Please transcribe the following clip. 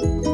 Bye.